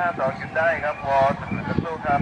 ห้าสองยึดได้ครับพอลสู้ครับ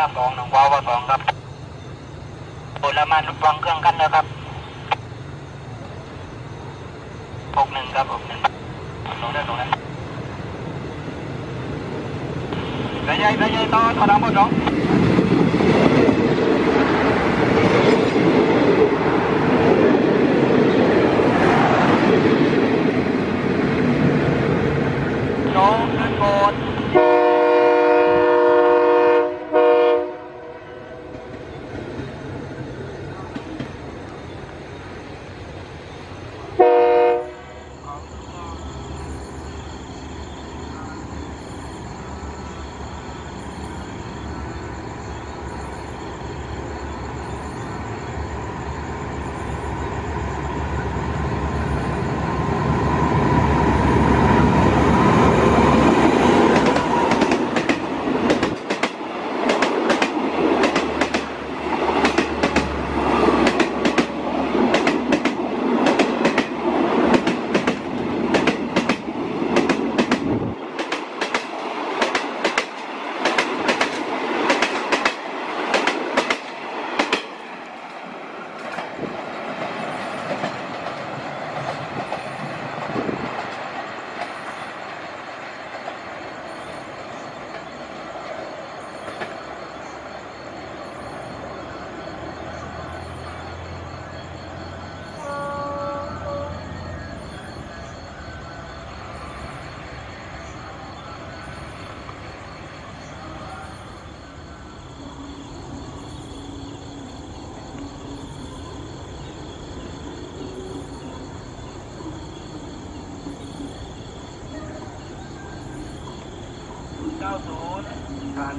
อกรอสี่ห้าสองหนึ่งวาวสองครับโอ้แล้วมาฟังเครื่องกันนะครับหกหนึ่งครับหกหนึ่งตรงนั้นตรงนั้นระยะระยะต่อต่อดังหมดสอง น้องขึ้นโบน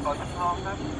เก้าศูน